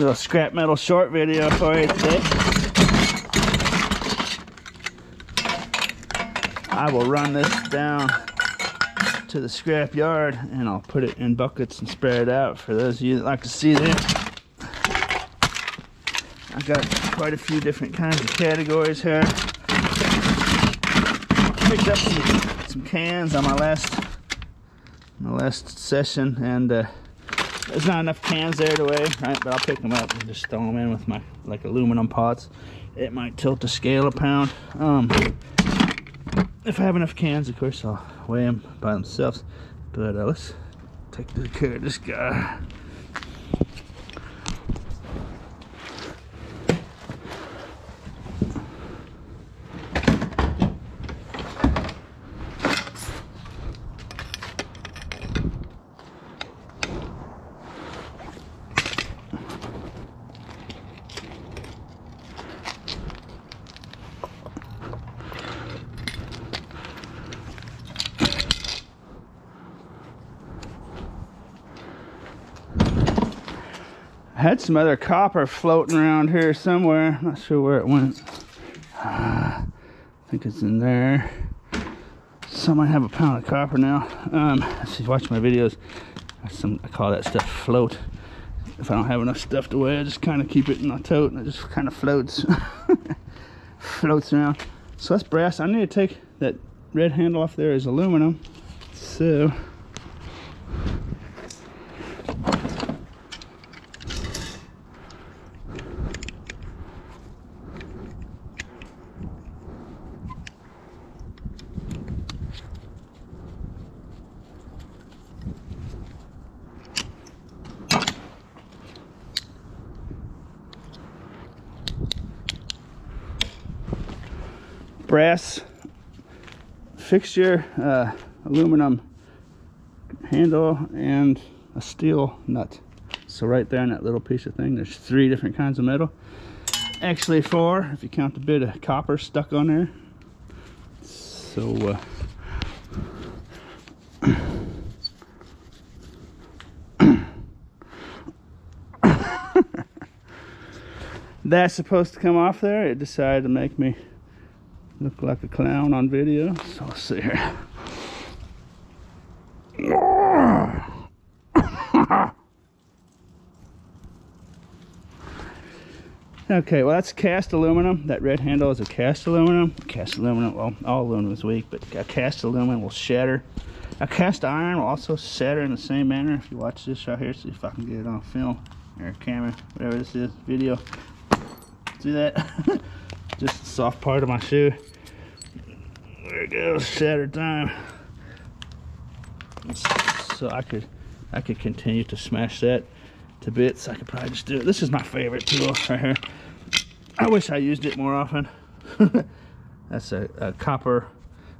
Little scrap metal short video for you today. I will run this down to the scrap yard and I'll put it in buckets and spread it out for those of you that like to see that. I've got quite a few different kinds of categories here. Picked up some, some cans on my last my last session and uh, there's not enough cans there to weigh, right? But I'll pick them up and just throw them in with my like aluminum pots. It might tilt the scale a pound. Um, if I have enough cans, of course, I'll weigh them by themselves. But uh, let's take good care of this guy. Some other copper floating around here somewhere. Not sure where it went. Uh, I think it's in there. So I might have a pound of copper now. Um, if you watch my videos, some, I call that stuff float. If I don't have enough stuff to weigh, I just kind of keep it in my tote and it just kind of floats. floats around. So that's brass. I need to take that red handle off there is aluminum. So brass fixture, uh, aluminum handle, and a steel nut. So right there in that little piece of thing, there's three different kinds of metal. Actually four, if you count the bit of copper stuck on there. So, uh, that's supposed to come off there. It decided to make me look like a clown on video. So let's see here. Okay, well that's cast aluminum. That red handle is a cast aluminum. Cast aluminum, well, all aluminum is weak, but a cast aluminum will shatter. A cast iron will also shatter in the same manner. If you watch this right here, see if I can get it on film or camera, whatever this is, video. See that? Just the soft part of my shoe. There it goes, shatter time. So I could, I could continue to smash that to bits. I could probably just do it. This is my favorite tool right here. I wish I used it more often. that's a, a copper,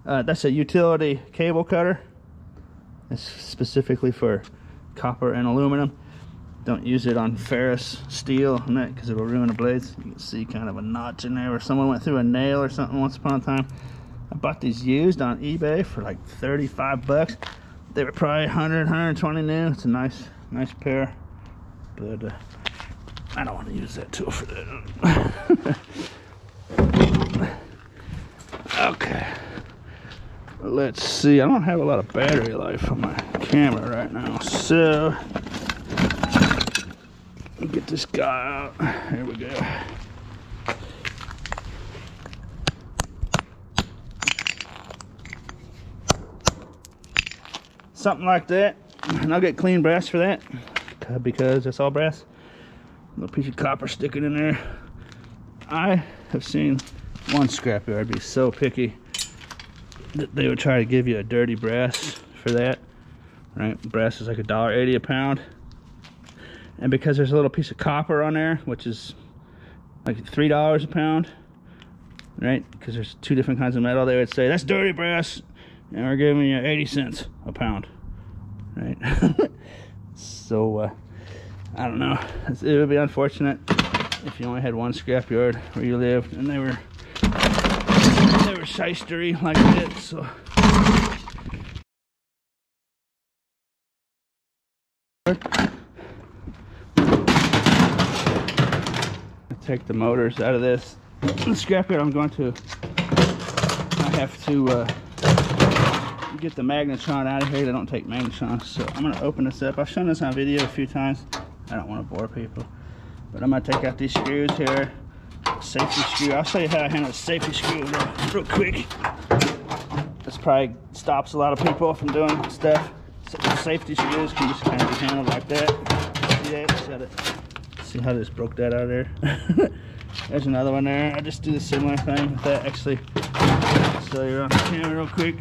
uh, that's a utility cable cutter. It's specifically for copper and aluminum. Don't use it on ferrous steel and that because it will ruin the blades. You can see kind of a notch in there where someone went through a nail or something once upon a time. I bought these used on eBay for like 35 bucks. They were probably 100, 120 new. It's a nice, nice pair but uh, I don't want to use that tool for that. okay. Let's see. I don't have a lot of battery life on my camera right now, so get this guy out. Here we go. Something like that. And I'll get clean brass for that because it's all brass. Little piece of copper sticking in there. I have seen one scrapyard be so picky that they would try to give you a dirty brass for that. Right, brass is like a dollar eighty a pound, and because there's a little piece of copper on there, which is like three dollars a pound, right? Because there's two different kinds of metal, they would say that's dirty brass, and we're giving you eighty cents a pound, right? So, uh, I don't know. It would be unfortunate if you only had one scrapyard where you lived and they were they were shystery like this. So. take the motors out of this. Scrapyard I'm going to, I have to uh, get the magnetron out of here. They don't take magnetron, so I'm gonna open this up. I've shown this on video a few times. I don't want to bore people, but I'm gonna take out these screws here. Safety screw. I'll show you how I handle a safety screw real, quick. This probably stops a lot of people from doing stuff. So safety screws can just kind of be handled like that. See that? How, see how this broke that out there? There's another one there. I just do the similar thing with that. Actually, show you on the camera real quick.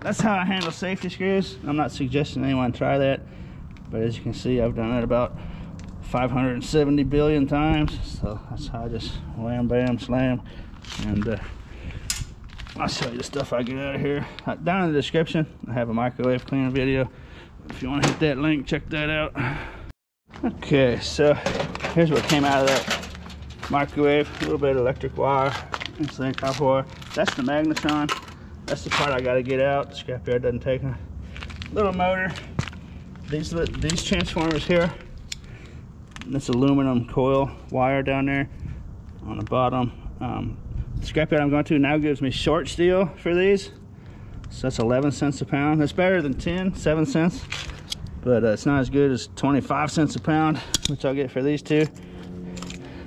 That's how I handle safety screws. I'm not suggesting anyone try that, but as you can see, I've done it about 570 billion times. So that's how I just wham, bam, slam, and uh, I'll show you the stuff I get out of here. Uh, down in the description, I have a microwave cleaning video. If you want to hit that link, check that out. Okay, so here's what came out of that microwave. A little bit of electric wire, insulating copper wire. That's the magnetron. That's the part I got to get out. The scrapyard doesn't take a little motor. These these transformers here. This aluminum coil wire down there on the bottom. Um, the scrapyard I'm going to now gives me short steel for these. So that's 11 cents a pound. That's better than 10, 7 cents. But uh, it's not as good as 25 cents a pound, which I'll get for these two.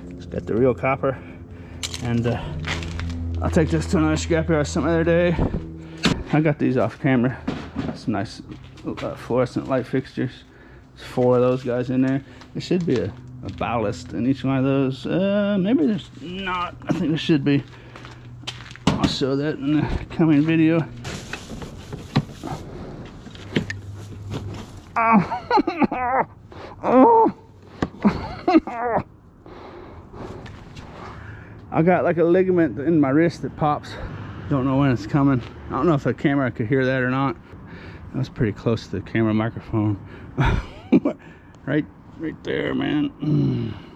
It's got the real copper. And uh, I'll take this to another scrapyard some other day. I got these off camera. Some nice uh, fluorescent light fixtures. There's four of those guys in there. There should be a, a ballast in each one of those. Uh, maybe there's not. I think there should be. I'll show that in the coming video. Oh. oh. I got like a ligament in my wrist that pops. Don't know when it's coming. I don't know if the camera could hear that or not. That was pretty close to the camera microphone. right, right there, man. Mm.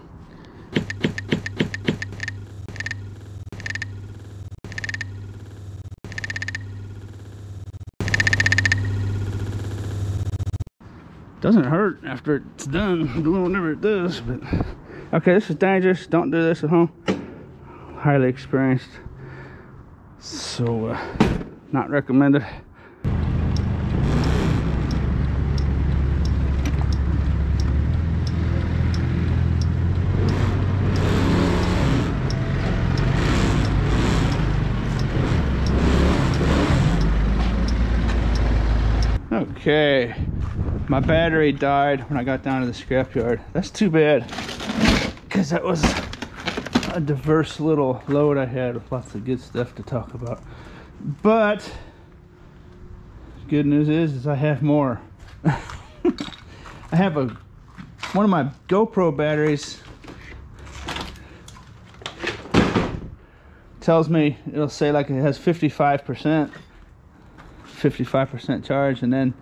doesn't hurt after it's done whenever it does but okay this is dangerous don't do this at home highly experienced. So uh, not recommended. Okay. My battery died when I got down to the scrapyard. That's too bad because that was a diverse little load I had with lots of good stuff to talk about. But good news is, is I have more. I have a one of my GoPro batteries tells me it'll say like it has 55% 55% charge and then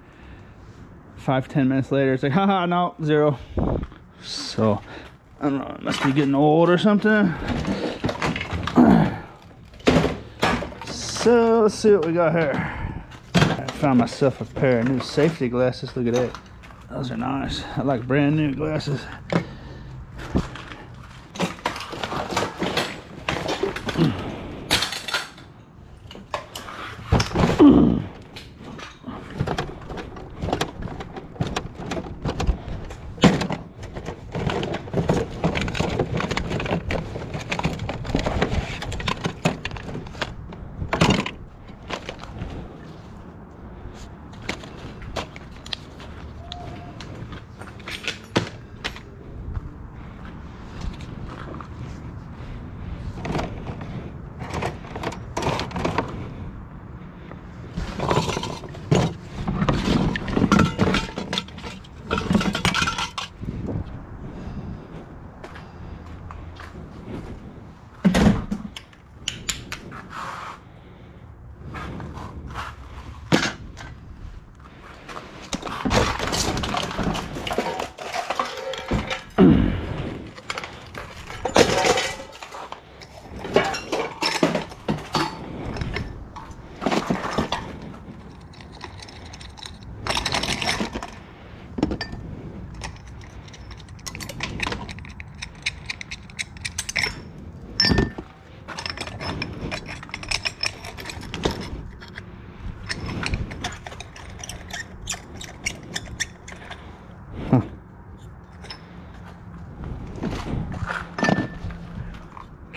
five ten minutes later it's like haha no zero so I don't know must be getting old or something. So let's see what we got here. I found myself a pair of new safety glasses. Look at that. Those are nice. I like brand new glasses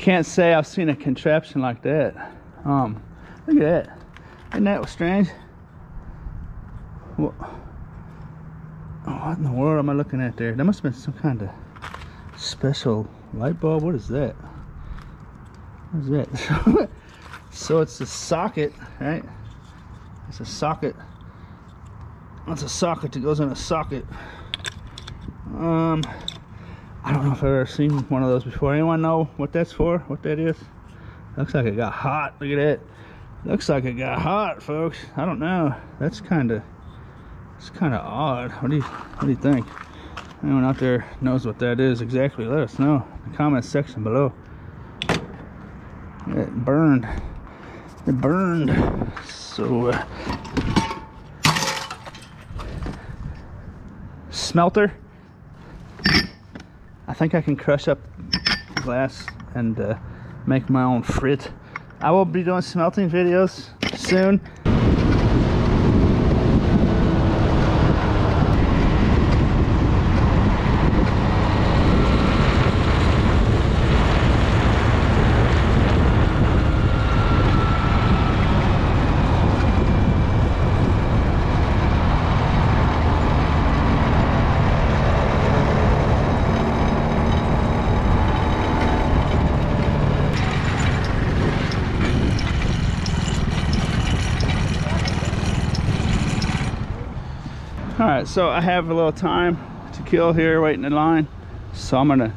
can't say I've seen a contraption like that. Um, look at that. Isn't that strange? What, oh, what in the world am I looking at there? That must have been some kind of special light bulb. What is that? What is that? so it's a socket, right? It's a socket. That's a socket that goes in a socket. Um, don't know if I've ever seen one of those before. Anyone know what that's for? What that is? Looks like it got hot. Look at that. Looks like it got hot, folks. I don't know. That's kind of, it's kind of odd. What do you, what do you think? Anyone out there knows what that is exactly? Let us know in the comment section below. It burned. It burned. So, uh, smelter. I think I can crush up glass and uh, make my own frit. I will be doing smelting videos soon. All right so i have a little time to kill here waiting in line. So i'm gonna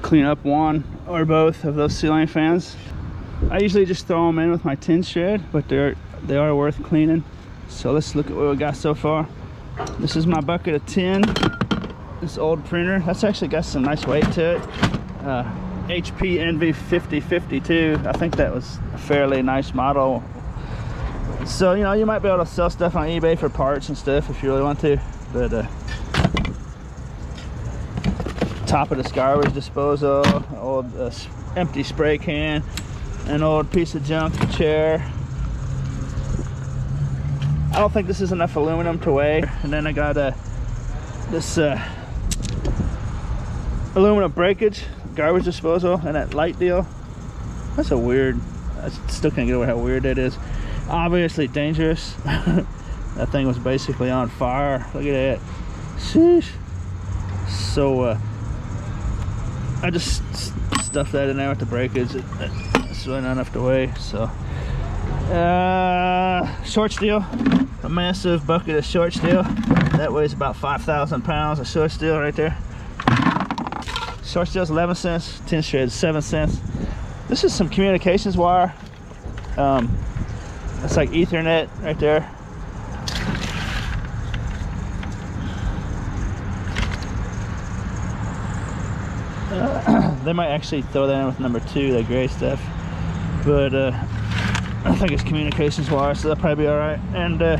clean up one or both of those ceiling fans. I usually just throw them in with my tin shred but they're they are worth cleaning. So let's look at what we got so far. This is my bucket of tin this old printer. That's actually got some nice weight to it. Uh, hp envy 5052 i think that was a fairly nice model so you know you might be able to sell stuff on ebay for parts and stuff if you really want to but uh, top of this garbage disposal old uh, empty spray can an old piece of junk chair. I don't think this is enough aluminum to weigh. And then i got uh, this uh, aluminum breakage garbage disposal and that light deal. That's a weird i still can't get over how weird that is obviously dangerous. That thing was basically on fire. Look at that. Sheesh. so uh, I just stuffed that in there with the breakage. It, it's really not enough to weigh so. Uh, short steel. A massive bucket of short steel. That weighs about 5,000 pounds of short steel right there. Short steel's 11 cents tin shred 7 cents. This is some communications wire. Um, it's like ethernet right there. Uh, they might actually throw that in with number two that gray stuff. But uh, I think it's communications wire so that'll probably be all right and uh,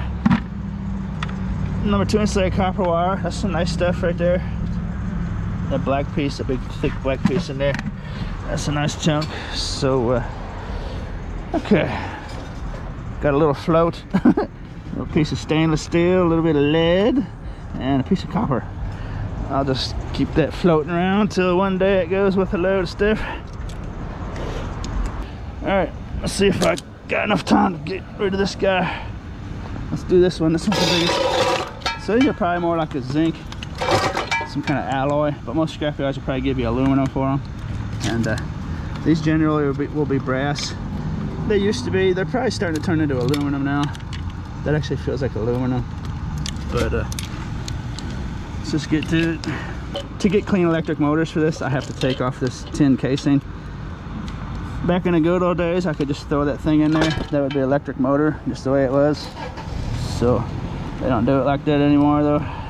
number two insulated copper wire. That's some nice stuff right there. That black piece a big thick black piece in there. That's a nice chunk. So uh, okay got a little float a little piece of stainless steel a little bit of lead and a piece of copper. I'll just keep that floating around till one day it goes with a load of stuff. All right let's see if I got enough time to get rid of this guy. Let's do this one this one's the biggest. So these are probably more like a zinc some kind of alloy but most scrap yards will probably give you aluminum for them and uh, these generally will be, will be brass they used to be they're probably starting to turn into aluminum now. That actually feels like aluminum but uh, let's just get to it. To get clean electric motors for this I have to take off this tin casing. Back in the good old days I could just throw that thing in there. That would be electric motor just the way it was. So they don't do it like that anymore though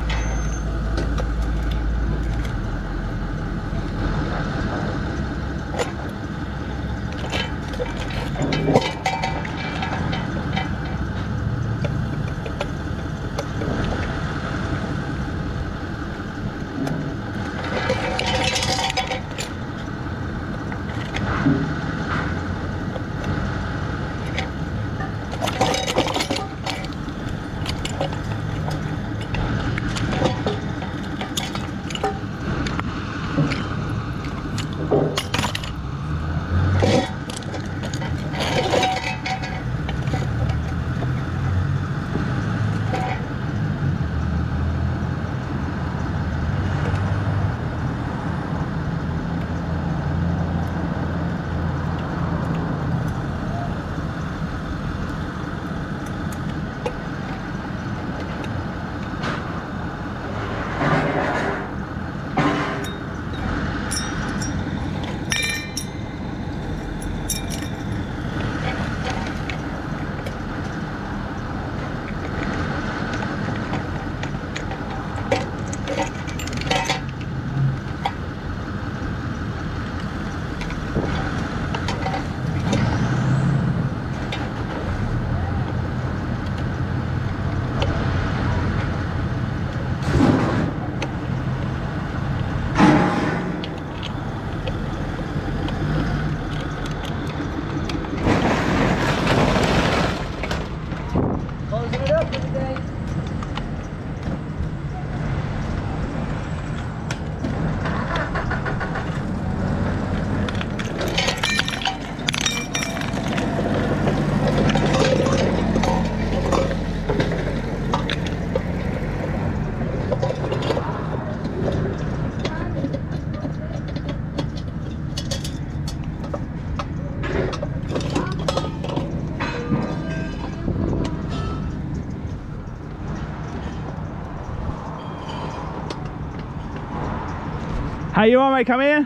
How you want me come in?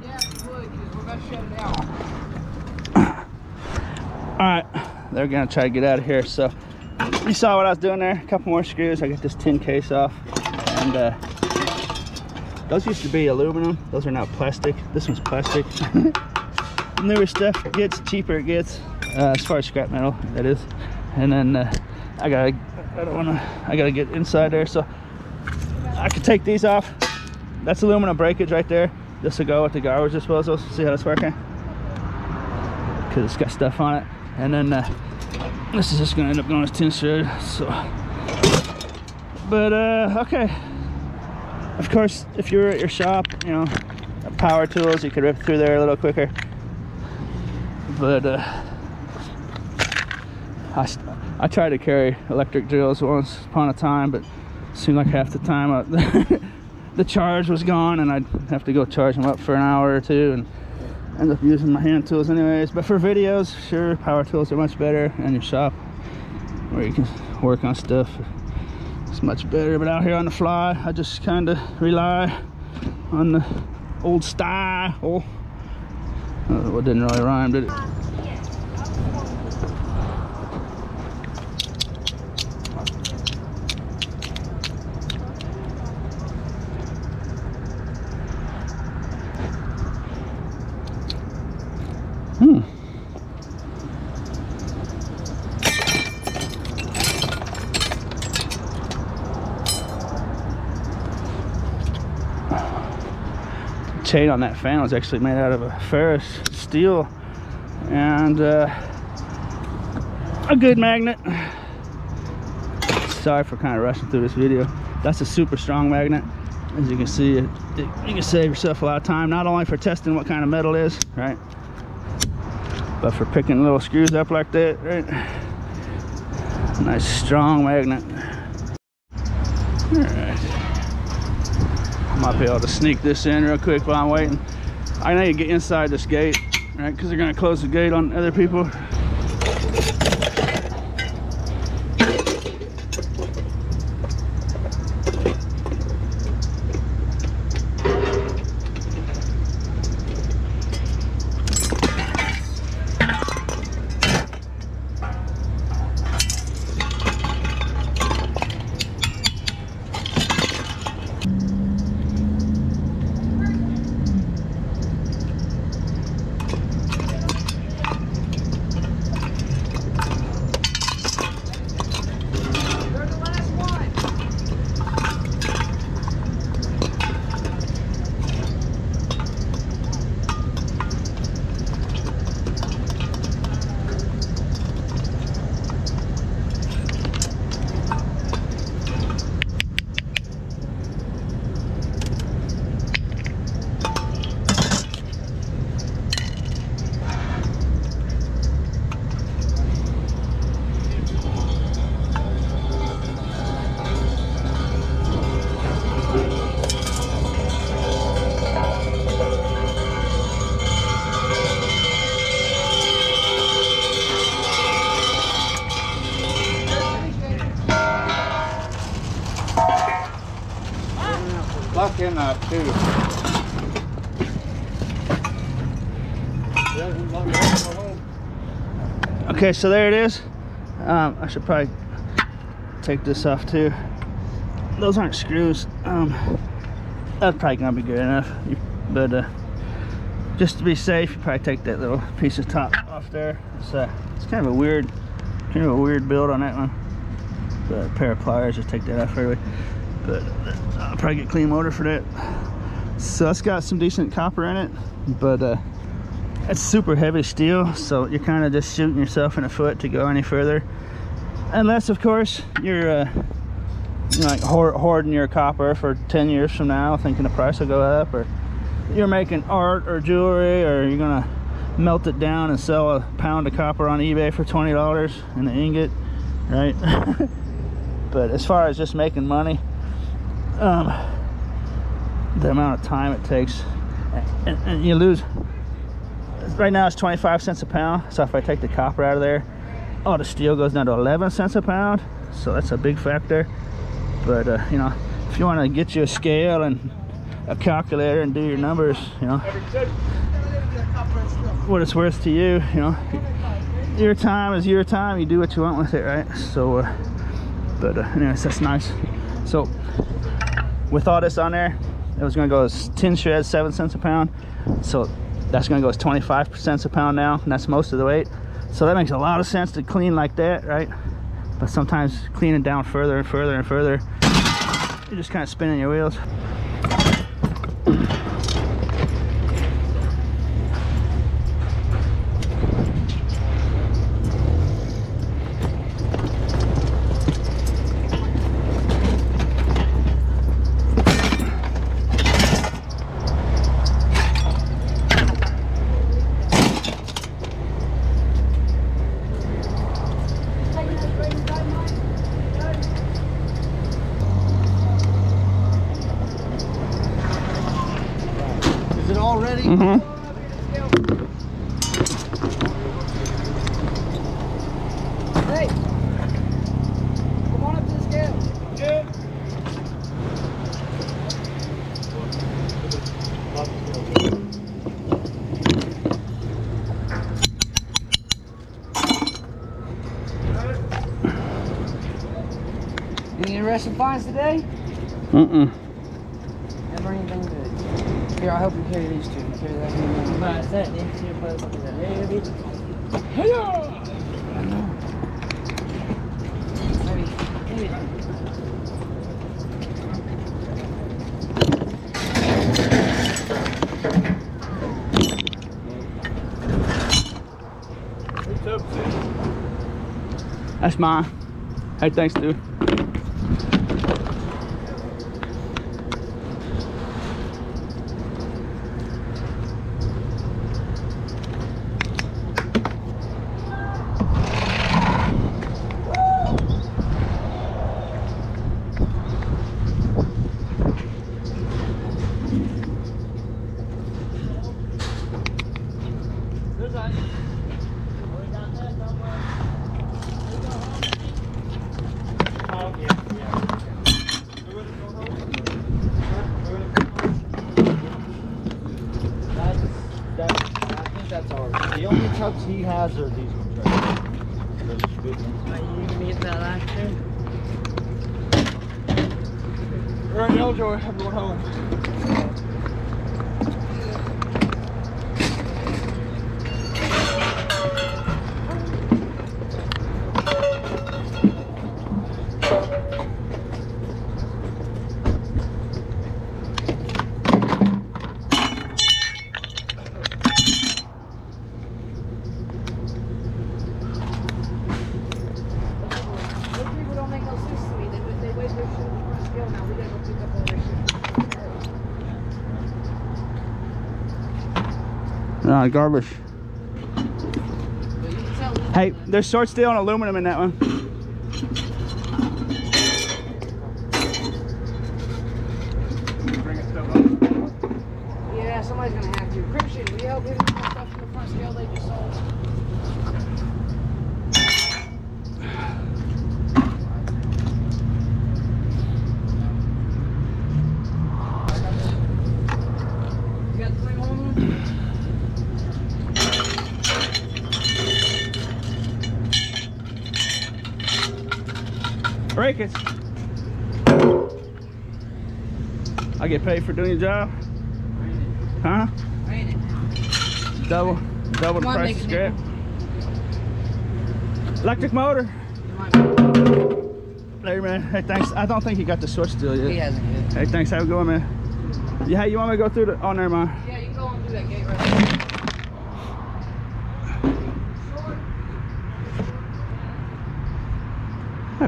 Yeah, would, we're about to shut it out. All right, they're gonna try to get out of here. So you saw what I was doing there. A couple more screws. I got this tin case off, and uh, those used to be aluminum. Those are now plastic. This one's plastic. Newer stuff gets cheaper. It gets uh, as far as scrap metal that is. And then uh, I gotta, I don't wanna, I gotta get inside there. So I can take these off. That's aluminum breakage right there. This will go with the garbage disposal. See how it's working? Because it's got stuff on it. And then uh, this is just gonna end up going as tin shred. So, but uh, okay. Of course, if you're at your shop, you know, power tools, you could rip through there a little quicker. But uh, I, I tried to carry electric drills once upon a time, but it seemed like half the time the charge was gone, and I'd have to go charge them up for an hour or two, and end up using my hand tools anyways. But for videos, sure, power tools are much better in your shop where you can work on stuff. It's much better. But out here on the fly, I just kind of rely on the old style. Oh, well, it didn't really rhyme, did it? Chain on that fan was actually made out of a ferrous steel and uh, a good magnet. Sorry for kind of rushing through this video. That's a super strong magnet. As you can see it, it, you can save yourself a lot of time not only for testing what kind of metal is right but for picking little screws up like that right. Nice strong magnet all right might be able to sneak this in real quick while I'm waiting. I need to get inside this gate, right? Because they're gonna close the gate on other people. Luck in that too. Okay, so there it is. Um, I should probably take this off too. Those aren't screws. Um, that's probably gonna be good enough. But uh, just to be safe, you probably take that little piece of top off there. It's uh, it's kind of a weird, kind of a weird build on that one. But a pair of pliers, just take that off right away. But uh, I'll probably get clean motor for that. So it's got some decent copper in it, but uh, it's super heavy steel, so you're kind of just shooting yourself in the foot to go any further. Unless, of course, you're uh, like hoard, hoarding your copper for 10 years from now, thinking the price will go up, or you're making art or jewelry, or you're gonna melt it down and sell a pound of copper on eBay for $20 in the ingot, right? but as far as just making money, um, the amount of time it takes, and, and you lose right now it's 25 cents a pound so if i take the copper out of there oh the steel goes down to 11 cents a pound so that's a big factor but uh, you know if you want to get you a scale and a calculator and do your numbers, you know. What it's worth to you, you know. Your time is your time. You do what you want with it, right? So, uh, but uh, anyways, that's nice. So, with all this on there, it was gonna go as tin shreds, seven cents a pound. So that's gonna go as 25 cents a pound now, and that's most of the weight. So that makes a lot of sense to clean like that, right? But sometimes cleaning down further and further and further, you're just kind of spinning your wheels. Is it all ready? Mm-hmm. Hey! Come on up to the scale. Any interesting finds today? Mm-mm. Never anything good. Here, I'll help you carry these two. Carry that one. But I said, these two motherfuckers are heavy. I know. Maybe, maybe. Mine. Hey, thanks, dude. That's, that's, I think that's ours. The only trucks he has are these ones right here. Those big ones. Are you gonna get that last two? All right, Eljoy, everyone home. Those people don't make no sense to me. They, they wait their shit on the front scale now. We gotta go pick up all their Nah, garbage. Hey, there's short steel and aluminum in that one. Yeah, somebody's gonna have to. Christian, will you help him with the stuff from the front scale they just sold? You got the thing on? Break it. I get paid for doing your job? Huh? Double, double the price of scrap. Electric motor. Later, man. Hey, thanks. I don't think you got the switch still yet. He hasn't yet. Hey, thanks. Have a good one, man. Yeah, hey, you want me to go through the? Oh, never mind. Yeah, you can go on through that gate right there.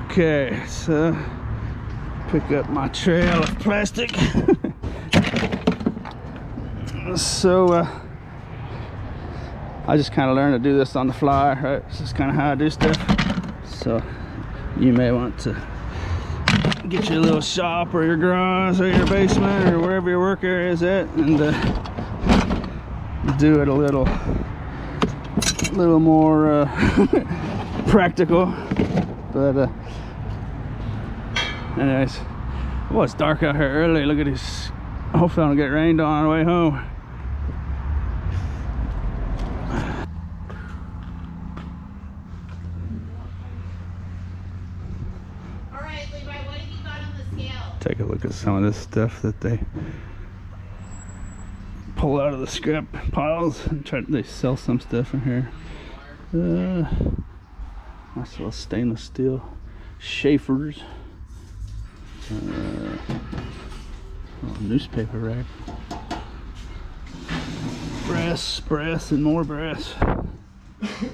Okay, so pick up my trail of plastic. so uh, I just kind of learned to do this on the fly, right? This is kind of how I do stuff. So you may want to get your little shop or your garage or your basement or wherever your work area is at and uh, do it a little a little more uh, practical but uh anyways well it's dark out here early look at this. Hopefully I don't get rained on our way home. All right, Levi, what have you got on the scale? Take a look at some of this stuff that they pull out of the scrap piles and try they sell some stuff in here. Uh, nice little stainless steel chafers. Uh, little newspaper rack. Brass, brass, and more brass. Okay.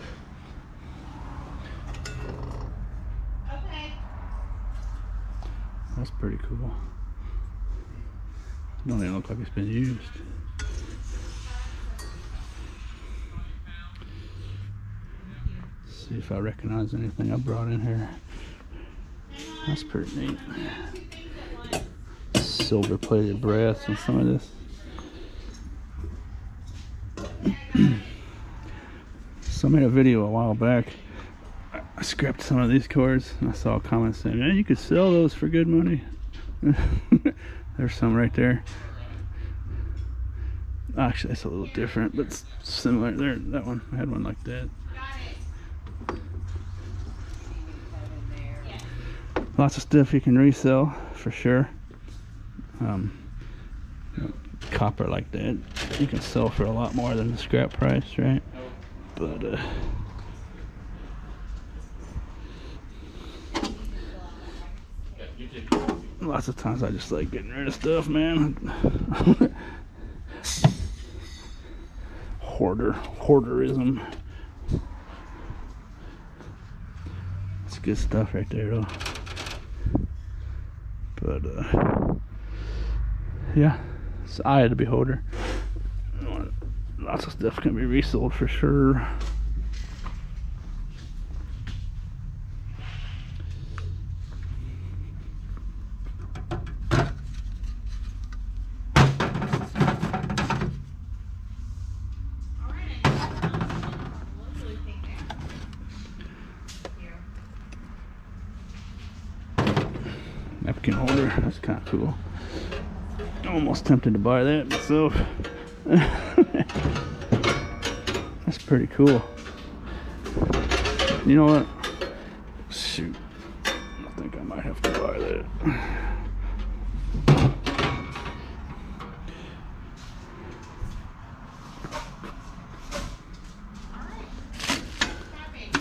That's pretty cool. Don't even look like it's been used. See if I recognize anything I brought in here. That's pretty neat. Silver plated brass on some of this. so I made a video a while back. I- scrapped some of these cords and I saw a comment saying, man, you could sell those for good money. There's some right there. Actually, it's a little different, but similar. There, that one. I had one like that. Lots of stuff you can resell for sure. Um, copper like that, you can sell for a lot more than the scrap price, right? But uh, lots of times I just like getting rid of stuff, man. Hoarder, hoarderism. It's good stuff right there, though. But uh, yeah, it's eye of the beholder. Lots of stuff can be resold for sure. All right, I need to literally take that. Here. napkin holder. That's kind of cool. Almost tempted to buy that myself. That's pretty cool. You know what? Shoot. I think I might have to buy that. All right. Stop it.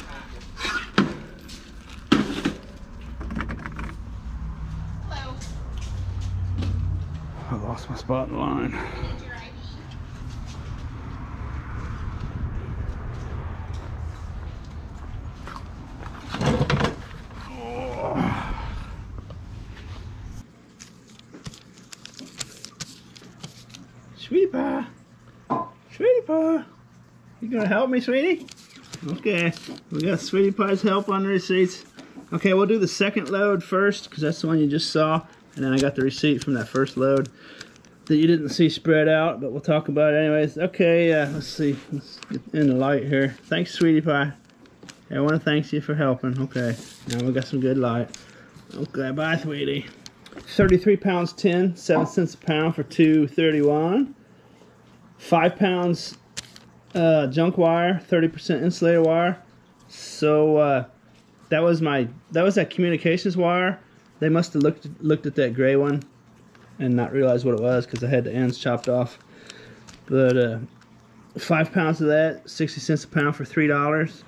Hello. I lost my spot in line. Need your ID? Sweetie pie. Sweetie pie. You gonna help me, sweetie? Okay. We got Sweetie Pie's help on the receipts. Okay, we'll do the second load first, because that's the one you just saw. And then I got the receipt from that first load that you didn't see spread out, but we'll talk about it anyways. Okay, uh, let's see. Let's get in the light here. Thanks, Sweetie Pie. Everyone thanks you for helping. Okay, now we got some good light. Okay, bye, sweetie. 33 pounds 10, 7 cents a pound for 231. 5 pounds uh, junk wire, 30% insulator wire. So uh, that was my that was that communications wire. They must have looked looked at that gray one and not realized what it was because I had the ends chopped off. But uh, five pounds of that, 60 cents a pound for three dollars.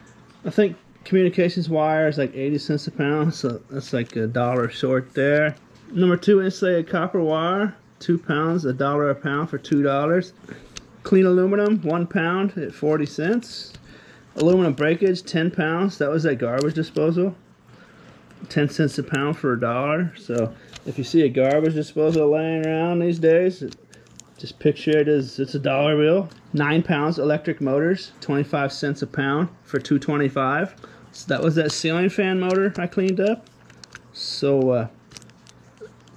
I think communications wire is like 80 cents a pound, so that's like a dollar short there. Number two, insulated copper wire, two pounds, a dollar a pound for two dollars. Clean aluminum, one pound at 40 cents. Aluminum breakage, 10 pounds. That was at garbage disposal. 10 cents a pound for a dollar. So if you see a garbage disposal laying around these days, just picture it as it's a dollar bill. Nine pounds electric motors, 25 cents a pound for 225. So that was that ceiling fan motor I cleaned up. So uh,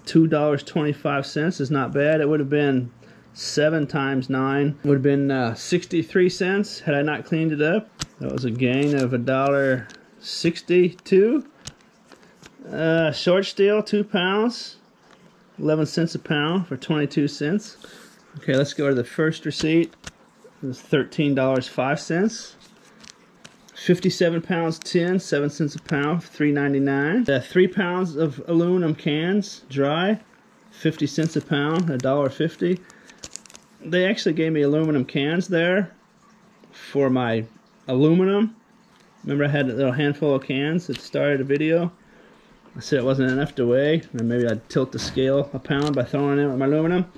$2.25 is not bad. It would have been seven times nine would have been uh, 63 cents had I not cleaned it up. That was a gain of a dollar 62. Uh, short steel, two pounds. 11 a pound for 22 cents. Okay, let's go to the first receipt. Was $13.05. 57 pounds tin, 7 cents a pound, 3.99. Uh, 3 pounds of aluminum cans, dry, 50 cents a pound, $1.50. They actually gave me aluminum cans there for my aluminum. Remember I had a little handful of cans at the start of the video? I said it wasn't enough to weigh, and maybe I'd tilt the scale a pound by throwing it in with my aluminum.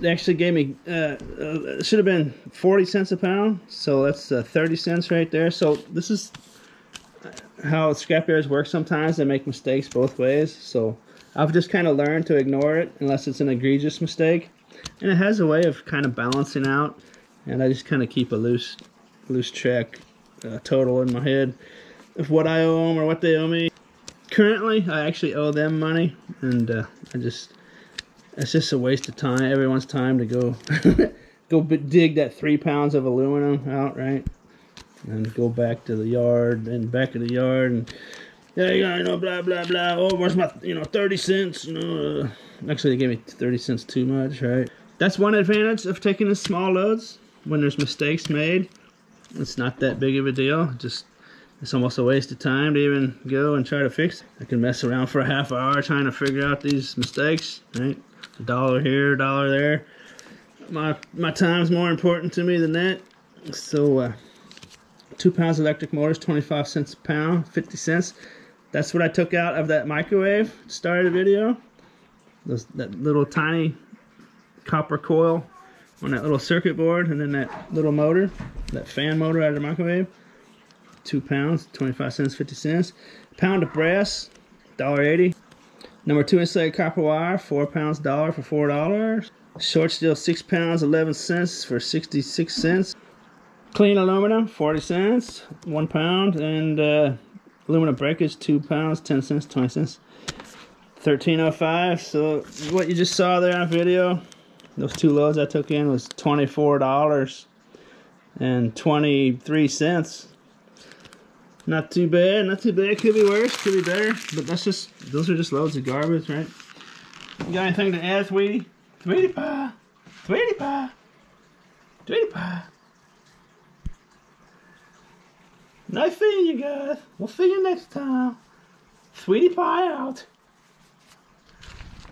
They actually gave me, uh, uh, should have been 40 cents a pound, so that's uh, 30 cents right there. So this is how scrap yards work sometimes. They make mistakes both ways, so I've just kind of learned to ignore it unless it's an egregious mistake. And it has a way of kind of balancing out, and I just kind of keep a loose, loose track uh, total in my head of what I owe them or what they owe me. Currently, I actually owe them money, and uh, I just it's just a waste of time, everyone's time to go go dig that three pounds of aluminum out, right? And go back to the yard and back of the yard and yeah, you know, blah blah blah. Oh, where's my you know thirty cents? You know, uh, actually they gave me thirty cents too much, right? That's one advantage of taking the small loads when there's mistakes made. It's not that big of a deal. Just it's almost a waste of time to even go and try to fix it. I can mess around for a half hour trying to figure out these mistakes, right? A dollar here, a dollar there. My my time's more important to me than that. So uh, two pounds electric motors, 25 cents a pound, 50 cents. That's what I took out of that microwave. Started the video. Those, that little tiny copper coil on that little circuit board, and then that little motor, that fan motor out of the microwave. Two pounds, 25 cents, 50 cents. Pound of brass, $1.80. Number two insulated copper wire, four pounds dollar for four dollars. Short steel six pounds, eleven cents for sixty-six cents. Clean aluminum, forty cents, one pound, and uh, aluminum breakage, two pounds, ten cents, twenty cents. Thirteen oh five. So what you just saw there on video, those two loads I took in was twenty-four dollars and twenty-three cents. Not too bad, not too bad. Could be worse, could be better. But that's just, those are just loads of garbage, right? You got anything to add, Sweetie? Sweetie Pie? Sweetie Pie? Sweetie Pie? Nice seeing you guys. We'll see you next time. Sweetie Pie out.